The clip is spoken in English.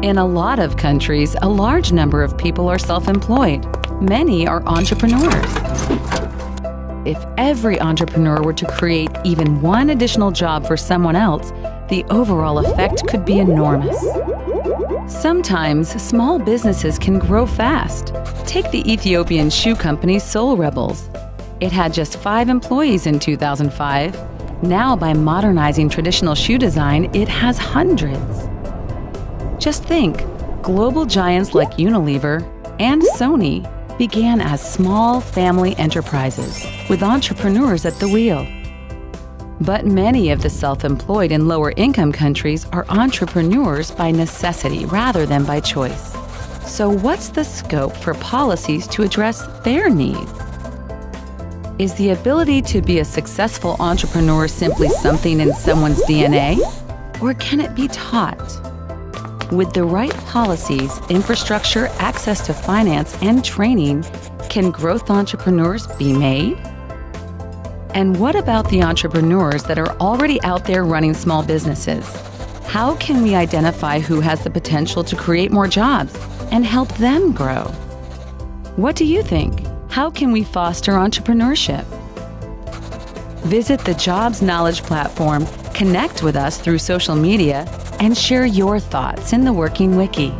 In a lot of countries, a large number of people are self employed. Many are entrepreneurs. If every entrepreneur were to create even one additional job for someone else, the overall effect could be enormous. Sometimes small businesses can grow fast. Take the Ethiopian shoe company soleRebels. It had just five employees in 2005. Now, by modernizing traditional shoe design, it has hundreds. Just think global giants like Unilever and Sony began as small family enterprises with entrepreneurs at the wheel. But many of the self employed in lower income countries are entrepreneurs by necessity rather than by choice. So, what's the scope for policies to address their needs? Is the ability to be a successful entrepreneur simply something in someone's DNA? Or can it be taught? With the right policies, infrastructure, access to finance, and training, can growth entrepreneurs be made? And what about the entrepreneurs that are already out there running small businesses? How can we identify who has the potential to create more jobs and help them grow? What do you think? How can we foster entrepreneurship? Visit the Jobs Knowledge platform, connect with us through social media, and share your thoughts in the Working Wiki.